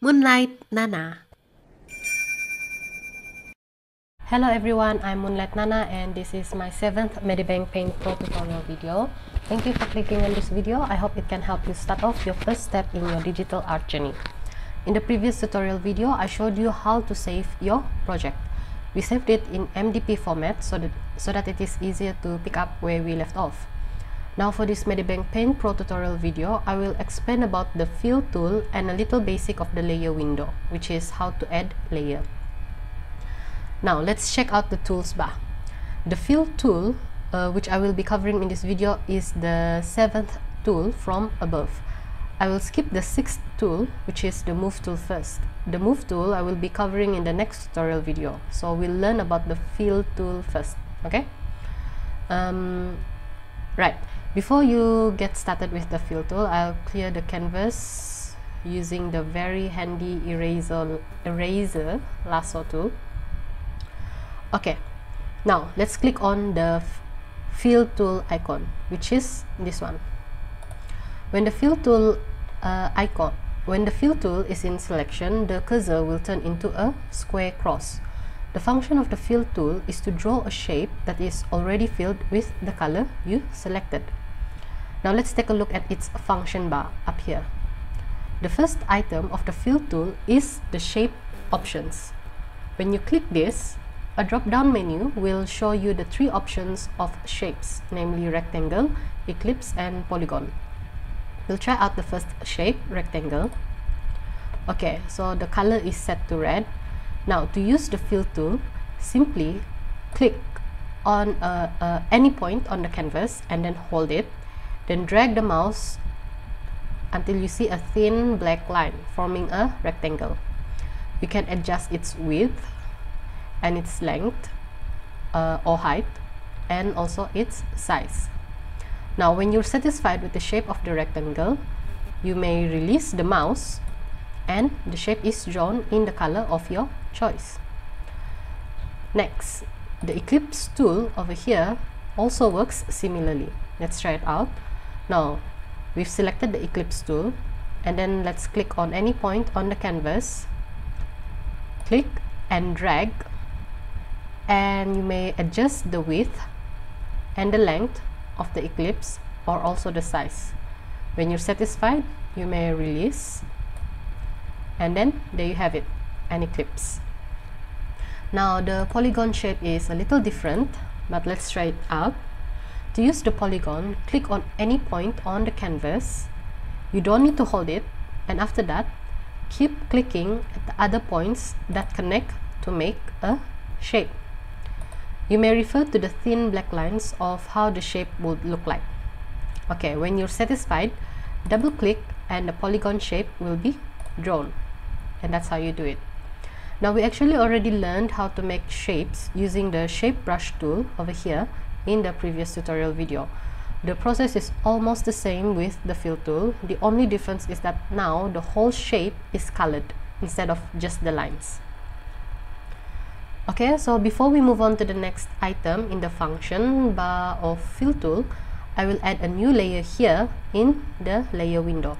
Moonlight Nana. Hello everyone, I'm Moonlight Nana and this is my 7th Medibang Paint Pro tutorial video. Thank you for clicking on this video. I hope it can help you start off your first step in your digital art journey. In the previous tutorial video, I showed you how to save your project. We saved it in MDP format so that, so that it is easier to pick up where we left off. Now for this Medibang Paint Pro tutorial video, I will explain about the fill tool and a little basic of the layer window, which is how to add layer. Now let's check out the tools bar. The fill tool, uh, which I will be covering in this video, is the seventh tool from above. I will skip the sixth tool, which is the move tool first. The move tool I will be covering in the next tutorial video. So we'll learn about the fill tool first, okay? Um, right, before you get started with the fill tool, I'll clear the canvas using the very handy eraser, eraser lasso tool. Okay, now let's click on the fill tool icon, which is this one. When the fill tool uh, icon when the fill tool is in selection the cursor will turn into a square cross the function of the fill tool is to draw a shape that is already filled with the color you selected now let's take a look at its function bar up here. The first item of the fill tool is the shape options. When you click this a drop-down menu will show you the three options of shapes namely rectangle ellipse and polygon. We'll try out the first shape rectangle. Okay so the color is set to red. Now to use the fill tool simply click on uh, uh, any point on the canvas and then hold it then drag the mouse until you see a thin black line forming a rectangle you can adjust its width and its length uh, or height and also its size now when you're satisfied with the shape of the rectangle, you may release the mouse and the shape is drawn in the color of your choice. Next, the Eclipse tool over here also works similarly. Let's try it out. Now, we've selected the eclipse tool and then let's click on any point on the canvas. Click and drag and you may adjust the width and the length of the eclipse or also the size. When you're satisfied you may release and then there you have it an eclipse. Now the polygon shape is a little different but let's try it out to use the polygon click on any point on the canvas you don't need to hold it and after that keep clicking at the other points that connect to make a shape you may refer to the thin black lines of how the shape would look like. Okay, when you're satisfied, double click and the polygon shape will be drawn. And that's how you do it. Now we actually already learned how to make shapes using the shape brush tool over here in the previous tutorial video. The process is almost the same with the fill tool. The only difference is that now the whole shape is colored instead of just the lines okay so before we move on to the next item in the function bar of fill tool I will add a new layer here in the layer window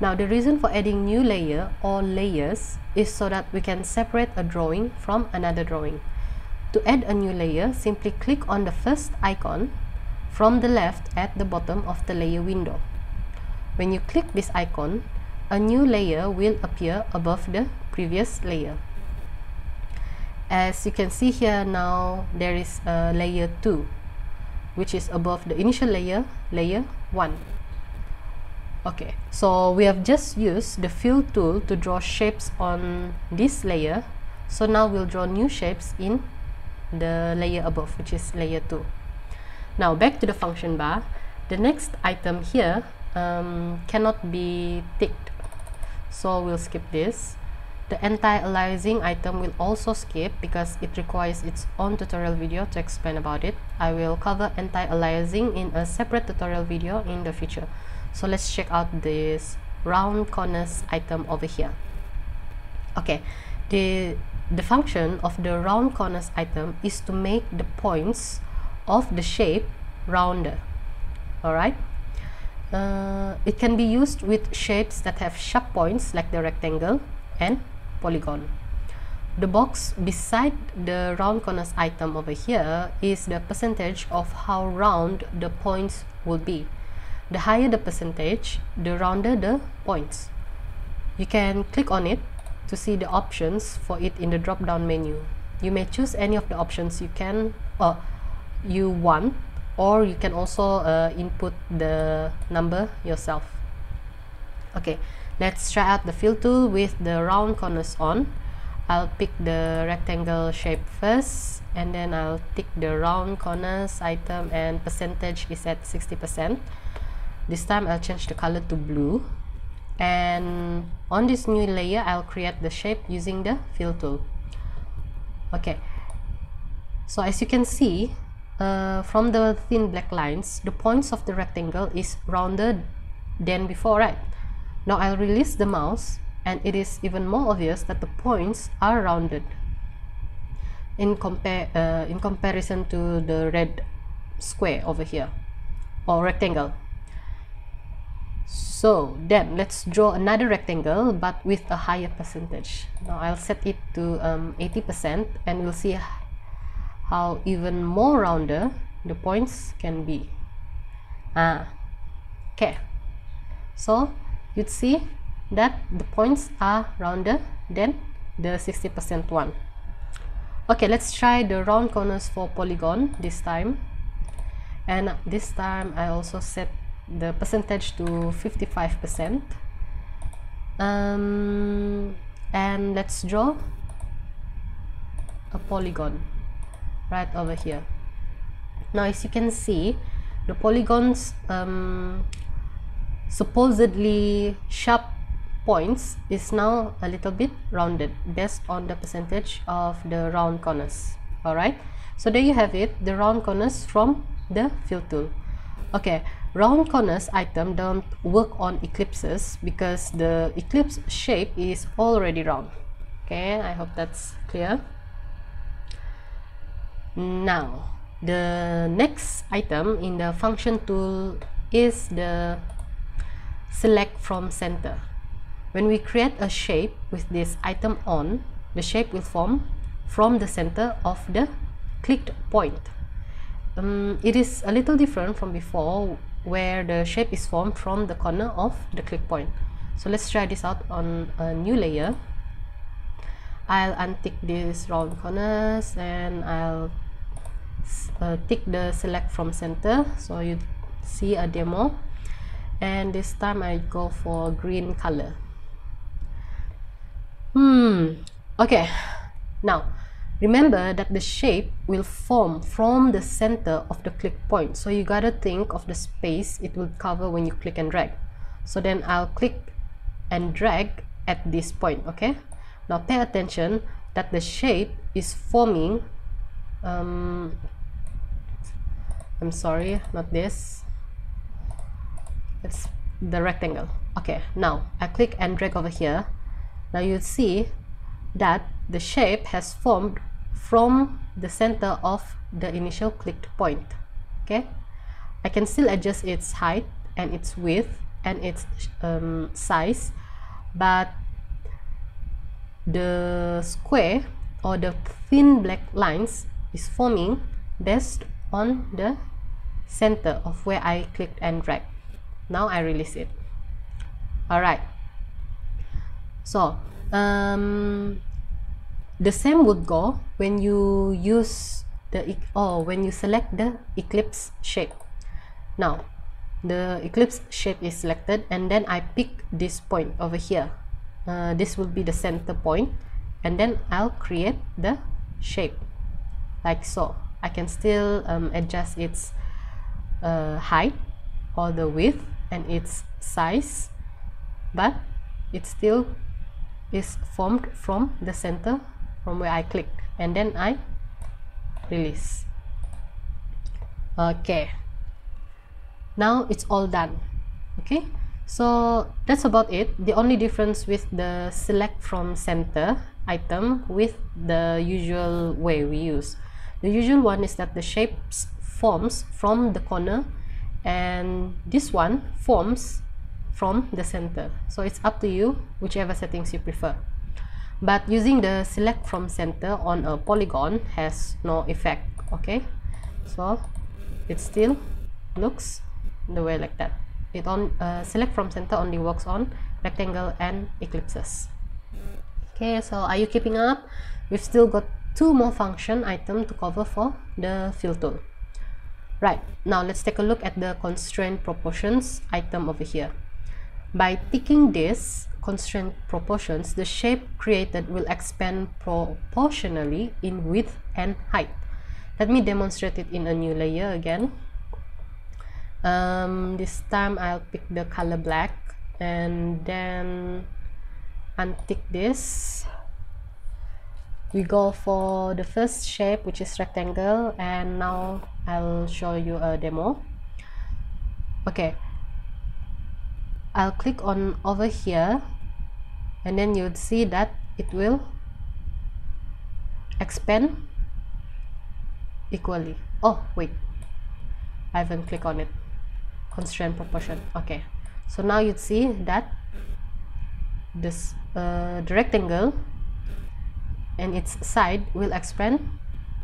now the reason for adding new layer or layers is so that we can separate a drawing from another drawing to add a new layer simply click on the first icon from the left at the bottom of the layer window. When you click this icon a new layer will appear above the previous layer. As you can see here now there is a layer 2 which is above the initial layer layer 1 okay so we have just used the fill tool to draw shapes on this layer. So now we'll draw new shapes in the layer above which is layer 2 now back to the function bar the next item here um, cannot be ticked so we'll skip this the anti-aliasing item will also skip because it requires its own tutorial video to explain about it. I will cover anti-aliasing in a separate tutorial video in the future. So let's check out this round corners item over here. Okay, the, the function of the round corners item is to make the points of the shape rounder. Alright, uh, it can be used with shapes that have sharp points like the rectangle and polygon. The box beside the round corners item over here is the percentage of how round the points will be. The higher the percentage, the rounder the points. You can click on it to see the options for it in the drop down menu. You may choose any of the options you can or you want or you can also uh, input the number yourself. Okay, let's try out the fill tool with the round corners on. I'll pick the rectangle shape first and then I'll tick the round corners item and percentage is at 60%. This time I'll change the color to blue and on this new layer I'll create the shape using the fill tool. Okay. So as you can see uh, from the thin black lines the points of the rectangle is rounded than before right? Now I'll release the mouse and it is even more obvious that the points are rounded in compare uh, in comparison to the red square over here or rectangle so then let's draw another rectangle but with a higher percentage. Now I'll set it to 80% um, and we'll see how even more rounder the points can be. Ah okay. So you'd see that the points are rounder than the 60% one. Okay let's try the round corners for polygon this time. And this time I also set the percentage to 55 percent. Um, and let's draw a polygon right over here. Now as you can see the polygons um, supposedly sharp points is now a little bit rounded based on the percentage of the round corners. All right? So there you have it the round corners from the fill tool okay round corners item don't work on eclipses because the eclipse shape is already round. Okay i hope that's clear. Now the next item in the function tool is the select from center. When we create a shape with this item on the shape will form from the center of the clicked point um, it is a little different from before where the shape is formed from the corner of the click point. So let's try this out on a new layer. I'll untick these round corners and I'll uh, tick the select from center so you see a demo. And this time I go for green color. Hmm okay. Now Remember that the shape will form from the center of the click point. So you gotta think of the space it will cover when you click and drag. So then I'll click and drag at this point, okay? Now pay attention that the shape is forming, um, I'm sorry, not this. It's the rectangle. Okay, now I click and drag over here. Now you see that the shape has formed from the center of the initial clicked point okay? I can still adjust its height and its width and its um, size but the square or the thin black lines is forming based on the center of where I clicked and drag. Now I release it. Alright. So um, the same would go when you use the or when you select the eclipse shape. Now the eclipse shape is selected and then I pick this point over here. Uh, this will be the center point and then I'll create the shape like so. I can still um, adjust its uh, height or the width and its size but it still is formed from the center from where I click and then I release. Okay. Now it's all done. Okay? So that's about it. The only difference with the select from center item with the usual way we use. The usual one is that the shapes forms from the corner and this one forms from the center. So it's up to you whichever settings you prefer but using the select from center on a polygon has no effect okay? So it still looks the way like that. It on uh, select from center only works on rectangle and ellipses okay so are you keeping up? We've still got two more function item to cover for the fill tool. Right now let's take a look at the constraint proportions item over here. By ticking this constraint proportions the shape created will expand proportionally in width and height. Let me demonstrate it in a new layer again. Um, this time I'll pick the color black and then untick this. We go for the first shape which is rectangle and now I'll show you a demo. Okay. I'll click on over here and then you'd see that it will expand equally. Oh wait. I haven't clicked on it. Constraint proportion. Okay. So now you'd see that this uh, the rectangle and its side will expand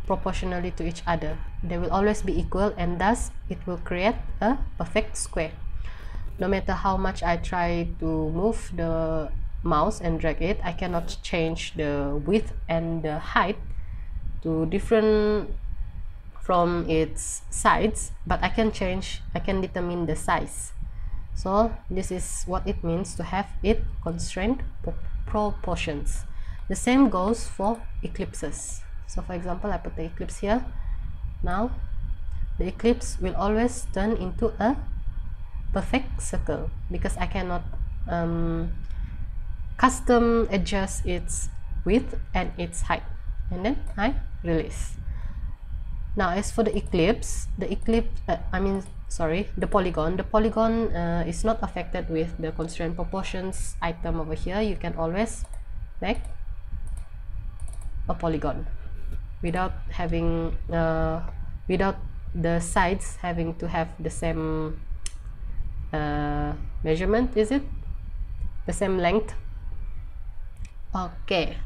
proportionally to each other. They will always be equal and thus it will create a perfect square. No matter how much I try to move the mouse and drag it I cannot change the width and the height to different from its sides but I can change I can determine the size. So this is what it means to have it constrained proportions. The same goes for eclipses. So for example I put the eclipse here. Now the eclipse will always turn into a perfect circle because I cannot um, custom adjust its width and its height. And then I release. Now as for the eclipse the eclipse uh, i mean sorry the polygon. The polygon uh, is not affected with the constraint proportions item over here. You can always make a polygon without having uh, without the sides having to have the same uh, measurement is it? The same length okay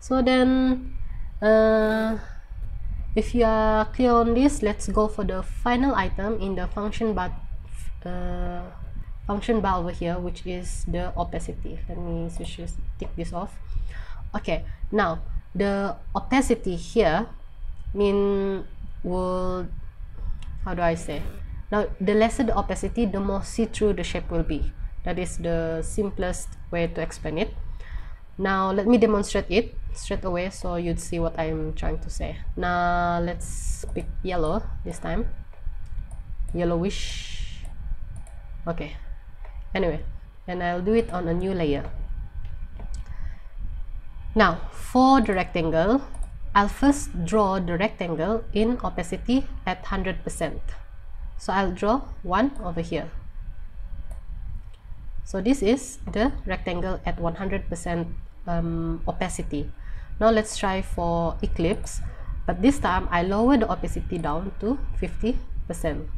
so then uh, if you are clear on this let's go for the final item in the function bar uh, function bar over here which is the opacity. Let me switch this tick this off. Okay now the opacity here mean will how do I say? Now the lesser the opacity the more see-through the shape will be. That is the simplest way to explain it now let me demonstrate it straight away so you'd see what I'm trying to say. Now let's pick yellow this time. Yellowish. Okay. Anyway and I'll do it on a new layer. Now for the rectangle I'll first draw the rectangle in opacity at 100% so I'll draw one over here so this is the rectangle at 100% um, opacity. Now let's try for eclipse, but this time I lower the opacity down to 50 percent.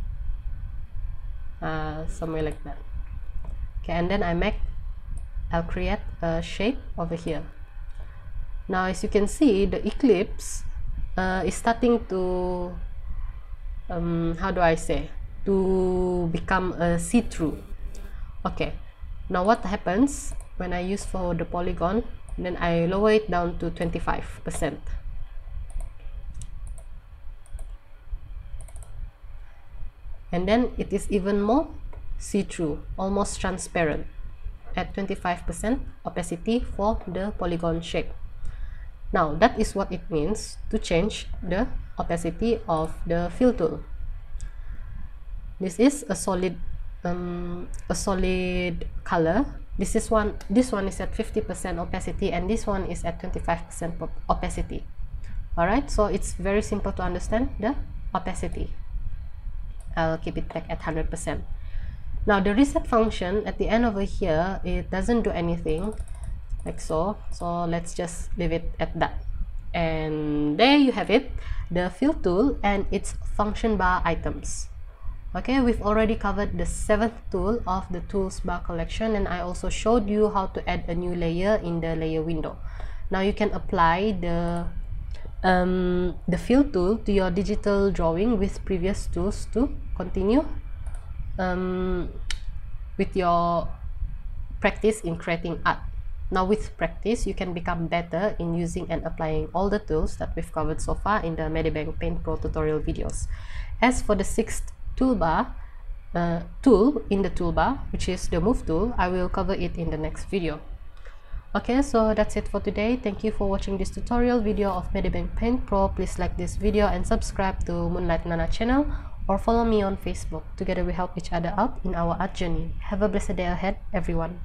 Uh, somewhere like that. Okay and then I make I'll create a shape over here. Now as you can see the eclipse uh, is starting to um, how do I say? To become a see-through. Okay now what happens when I use for the polygon then I lower it down to 25%. And then it is even more see-through, almost transparent at 25% opacity for the polygon shape. Now that is what it means to change the opacity of the fill tool. This is a solid um, a solid color. This is one this one is at 50% opacity and this one is at 25% opacity. All right so it's very simple to understand the opacity. I'll keep it back at 100% now the reset function at the end over here it doesn't do anything like so. So let's just leave it at that. And there you have it the fill tool and its function bar items okay we've already covered the seventh tool of the tools bar collection and I also showed you how to add a new layer in the layer window. Now you can apply the um, the fill tool to your digital drawing with previous tools to continue um, with your practice in creating art. Now with practice you can become better in using and applying all the tools that we've covered so far in the Medibang Paint Pro tutorial videos. As for the sixth toolbar uh, tool in the toolbar which is the move tool. I will cover it in the next video. Okay so that's it for today. Thank you for watching this tutorial video of Medibang Paint Pro. Please like this video and subscribe to Moonlight Nana channel or follow me on Facebook. Together we help each other out in our art journey. Have a blessed day ahead everyone